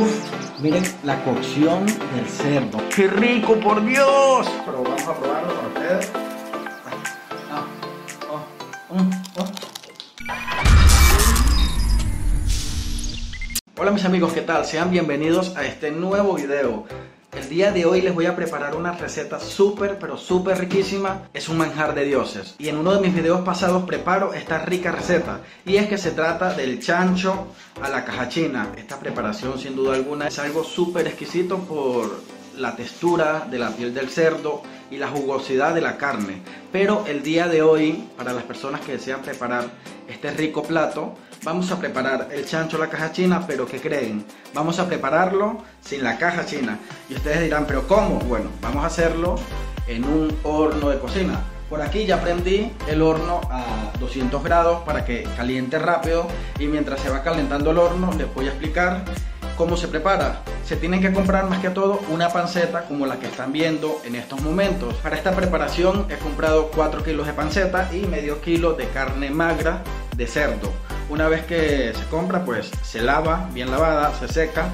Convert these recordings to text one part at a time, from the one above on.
Uf, miren la cocción del cerdo. ¡Qué rico, por Dios! Pero vamos a probarlo para ustedes. Ah, oh, mm, oh. Hola mis amigos, ¿qué tal? Sean bienvenidos a este nuevo video. El día de hoy les voy a preparar una receta súper, pero súper riquísima. Es un manjar de dioses. Y en uno de mis videos pasados preparo esta rica receta. Y es que se trata del chancho a la caja china. Esta preparación sin duda alguna es algo súper exquisito por la textura de la piel del cerdo y la jugosidad de la carne. Pero el día de hoy, para las personas que desean preparar este rico plato, vamos a preparar el chancho a la caja china, pero ¿qué creen? Vamos a prepararlo sin la caja china. Y ustedes dirán, ¿pero cómo? Bueno, vamos a hacerlo en un horno de cocina. Por aquí ya prendí el horno a 200 grados para que caliente rápido y mientras se va calentando el horno les voy a explicar cómo se prepara. Se tienen que comprar más que todo una panceta como la que están viendo en estos momentos. Para esta preparación he comprado 4 kilos de panceta y medio kilo de carne magra de cerdo. Una vez que se compra, pues se lava, bien lavada, se seca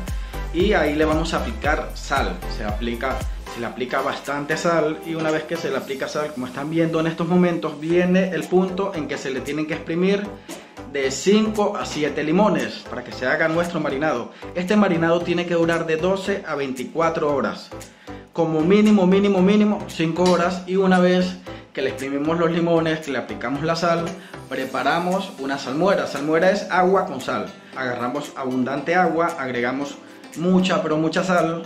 y ahí le vamos a aplicar sal. Se aplica, se le aplica bastante sal y una vez que se le aplica sal, como están viendo en estos momentos, viene el punto en que se le tienen que exprimir de 5 a 7 limones para que se haga nuestro marinado. Este marinado tiene que durar de 12 a 24 horas. Como mínimo, mínimo, mínimo 5 horas y una vez que le exprimimos los limones, que le aplicamos la sal, preparamos una salmuera. Salmuera es agua con sal. Agarramos abundante agua, agregamos mucha pero mucha sal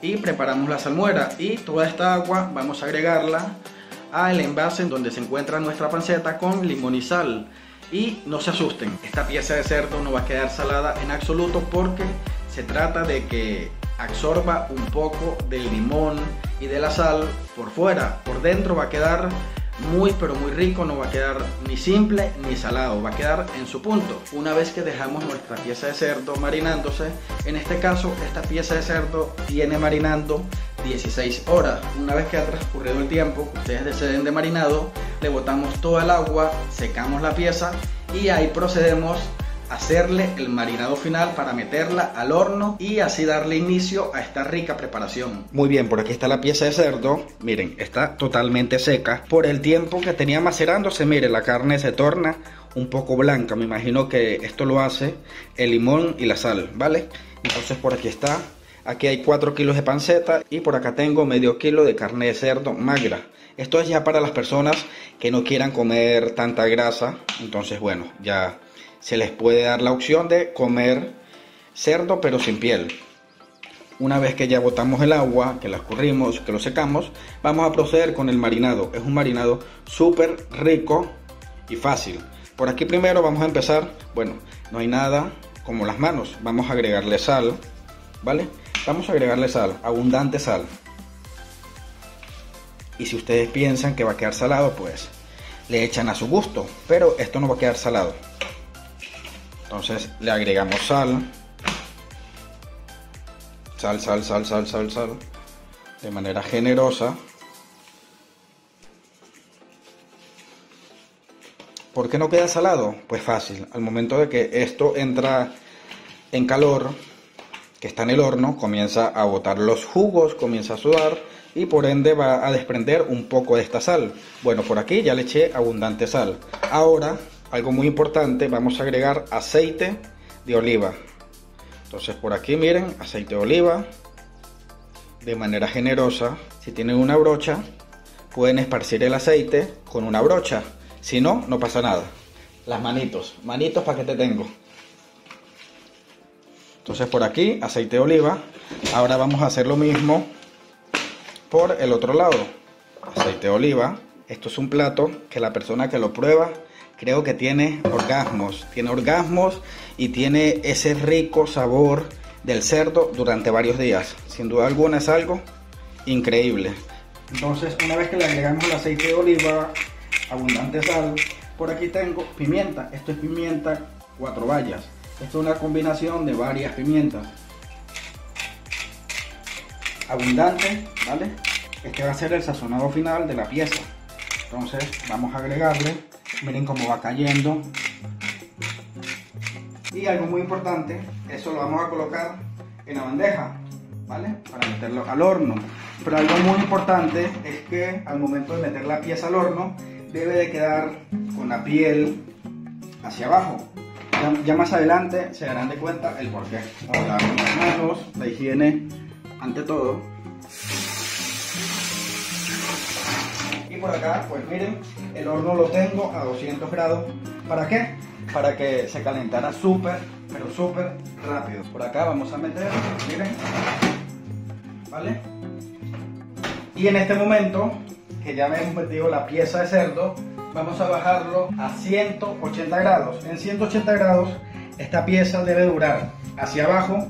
y preparamos la salmuera. Y toda esta agua vamos a agregarla al envase en donde se encuentra nuestra panceta con limón y sal. Y no se asusten, esta pieza de cerdo no va a quedar salada en absoluto porque se trata de que absorba un poco del limón y de la sal por fuera. Por dentro va a quedar muy pero muy rico, no va a quedar ni simple ni salado, va a quedar en su punto. Una vez que dejamos nuestra pieza de cerdo marinándose, en este caso esta pieza de cerdo tiene marinando 16 horas. Una vez que ha transcurrido el tiempo, ustedes deseen de marinado, le botamos toda el agua, secamos la pieza y ahí procedemos hacerle el marinado final para meterla al horno y así darle inicio a esta rica preparación. Muy bien, por aquí está la pieza de cerdo. Miren, está totalmente seca. Por el tiempo que tenía macerándose, miren, la carne se torna un poco blanca. Me imagino que esto lo hace el limón y la sal, ¿vale? Entonces por aquí está. Aquí hay 4 kilos de panceta y por acá tengo medio kilo de carne de cerdo magra. Esto es ya para las personas que no quieran comer tanta grasa. Entonces, bueno, ya se les puede dar la opción de comer cerdo pero sin piel. Una vez que ya botamos el agua, que la escurrimos, que lo secamos, vamos a proceder con el marinado. Es un marinado súper rico y fácil. Por aquí primero vamos a empezar, bueno, no hay nada como las manos. Vamos a agregarle sal, ¿vale? Vamos a agregarle sal, abundante sal. Y si ustedes piensan que va a quedar salado, pues le echan a su gusto. Pero esto no va a quedar salado. Entonces le agregamos sal. Sal, sal, sal, sal, sal, sal. De manera generosa. ¿Por qué no queda salado? Pues fácil. Al momento de que esto entra en calor, que está en el horno, comienza a botar los jugos, comienza a sudar y por ende va a desprender un poco de esta sal. Bueno, por aquí ya le eché abundante sal. Ahora algo muy importante, vamos a agregar aceite de oliva. Entonces por aquí miren, aceite de oliva de manera generosa. Si tienen una brocha, pueden esparcir el aceite con una brocha. Si no, no pasa nada. Las manitos, manitos para que te tengo. Entonces por aquí, aceite de oliva. Ahora vamos a hacer lo mismo por el otro lado. Aceite de oliva. Esto es un plato que la persona que lo prueba creo que tiene orgasmos, tiene orgasmos y tiene ese rico sabor del cerdo durante varios días. Sin duda alguna es algo increíble. Entonces, una vez que le agregamos el aceite de oliva, abundante sal, por aquí tengo pimienta. Esto es pimienta cuatro bayas. Esto es una combinación de varias pimientas. Abundante, ¿vale? Este va a ser el sazonado final de la pieza. Entonces, vamos a agregarle Miren cómo va cayendo. Y algo muy importante, eso lo vamos a colocar en la bandeja, ¿vale? Para meterlo al horno. Pero algo muy importante es que al momento de meter la pieza al horno, debe de quedar con la piel hacia abajo. Ya, más adelante se darán de cuenta el porqué. Vamos a lavar las manos, la higiene ante todo. Por acá, pues miren, el horno lo tengo a 200 grados. ¿Para qué? Para que se calentara súper, pero súper rápido. Por acá vamos a meter, miren, ¿vale? Y en este momento, que ya me hemos metido la pieza de cerdo, vamos a bajarlo a 180 grados. En 180 grados esta pieza debe durar hacia abajo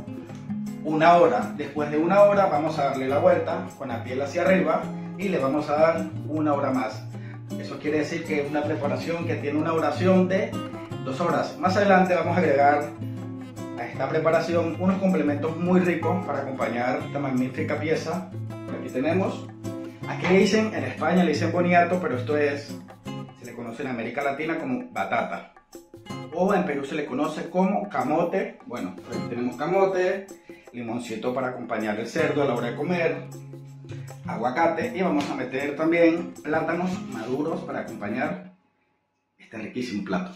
una hora. Después de una hora vamos a darle la vuelta con la piel hacia arriba y le vamos a dar una hora más. Eso quiere decir que es una preparación que tiene una oración de dos horas. Más adelante vamos a agregar a esta preparación unos complementos muy ricos para acompañar esta magnífica pieza. Por aquí tenemos. Aquí le dicen, en España le dicen boniato, pero esto es conoce en América Latina como batata. O en Perú se le conoce como camote. Bueno, aquí tenemos camote, limoncito para acompañar el cerdo a la hora de comer, aguacate y vamos a meter también plátanos maduros para acompañar este riquísimo plato.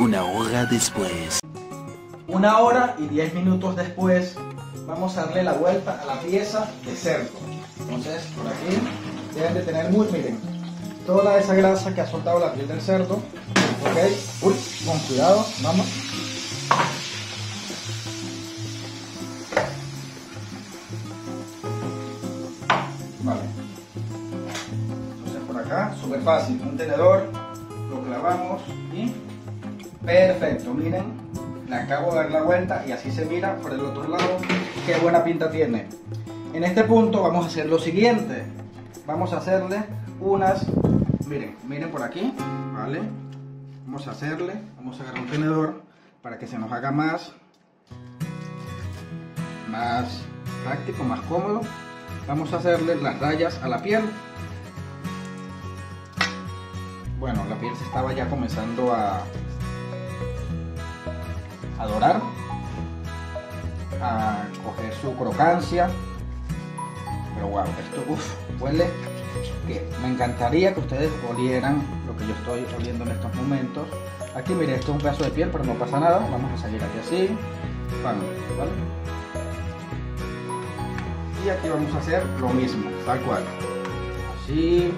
Una hora después. Una hora y diez minutos después vamos a darle la vuelta a la pieza de cerdo. Entonces, por aquí deben de tener muy, miren, toda esa grasa que ha soltado la piel del cerdo. Ok, uy, con cuidado, vamos. Súper fácil, un tenedor, lo clavamos y perfecto, miren, le acabo de dar la vuelta y así se mira por el otro lado, qué buena pinta tiene. En este punto vamos a hacer lo siguiente, vamos a hacerle unas miren, miren por aquí, ¿vale? Vamos a hacerle, vamos a agarrar un tenedor para que se nos haga más, más práctico, más cómodo. Vamos a hacerle las rayas a la piel. Bueno, la piel se estaba ya comenzando a, a dorar, a coger su crocancia. Pero wow, esto uf, huele que me encantaría que ustedes olieran lo que yo estoy oliendo en estos momentos. Aquí mire, esto es un pedazo de piel, pero no pasa nada. Vamos a salir aquí así. Vamos, ¿vale? Y aquí vamos a hacer lo mismo, tal cual. Así.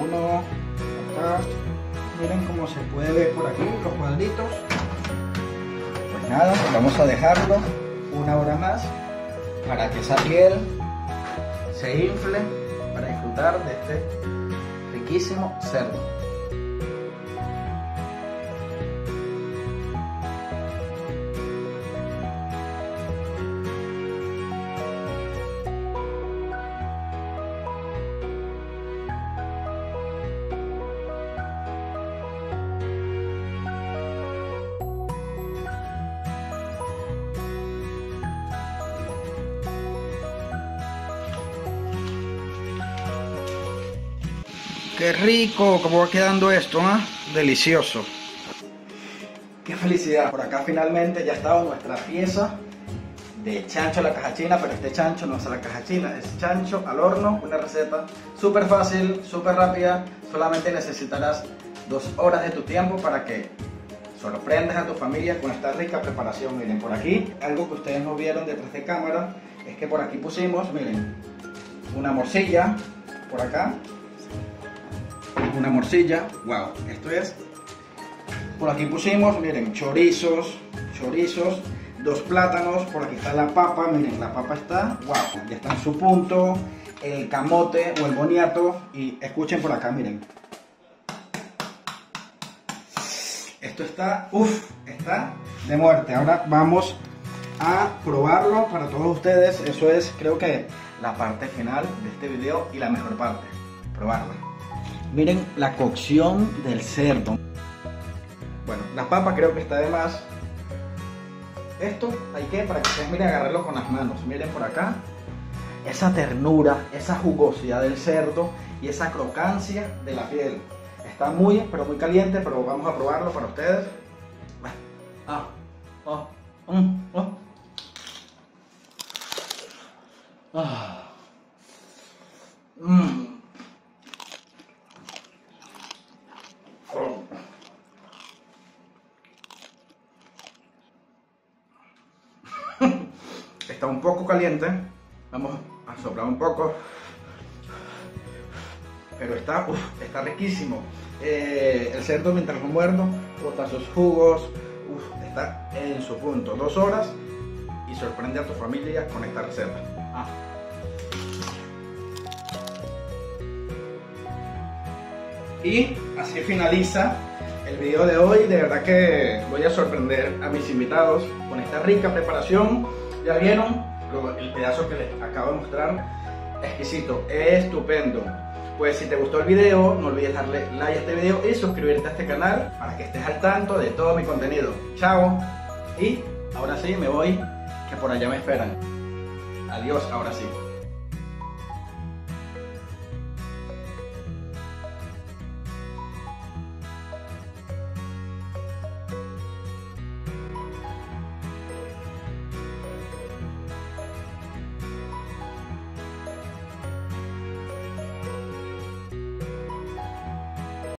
Uno. Miren cómo se puede ver por aquí los cuadritos. Pues nada, vamos a dejarlo una hora más para que esa piel se infle para disfrutar de este riquísimo cerdo. Qué rico, cómo va quedando esto, ¿ah? Delicioso. Qué felicidad. Por acá finalmente ya estaba nuestra pieza de chancho a la caja china, pero este chancho no es a la caja china, es chancho al horno, una receta súper fácil, súper rápida, solamente necesitarás dos horas de tu tiempo para que sorprendas a tu familia con esta rica preparación. Miren, por aquí, algo que ustedes no vieron detrás de cámara, es que por aquí pusimos, miren, una morcilla, por acá, una morcilla. Wow, esto es. Por aquí pusimos, miren, chorizos, chorizos, dos plátanos. Por aquí está la papa, miren, la papa está, wow, ya está en su punto. El camote o el boniato. Y escuchen por acá, miren. Esto está, uff, está de muerte. Ahora vamos a probarlo para todos ustedes. Eso es, creo que la parte final de este video y la mejor parte. Probarla. Miren la cocción del cerdo. Bueno, la papa creo que está de más. Esto hay que, para que ustedes miren, agarrarlo con las manos. Miren por acá. Esa ternura, esa jugosidad del cerdo y esa crocancia de la piel. Está muy, pero muy caliente, pero vamos a probarlo para ustedes. Ah, oh, mm, oh. Ah. ah. Caliente. Vamos a soplar un poco. Pero está, uf, está riquísimo. Eh, el cerdo mientras lo muerdo, bota sus jugos. uf, está en su punto. Dos horas y sorprende a tu familia con esta receta. Ah. Y así finaliza el video de hoy. De verdad que voy a sorprender a mis invitados con esta rica preparación. Ya vieron El pedazo que les acabo de mostrar. Exquisito, estupendo. Pues si te gustó el video, no olvides darle like a este video y suscribirte a este canal para que estés al tanto de todo mi contenido. Chao. Y ahora sí me voy, que por allá me esperan. Adiós, ahora sí.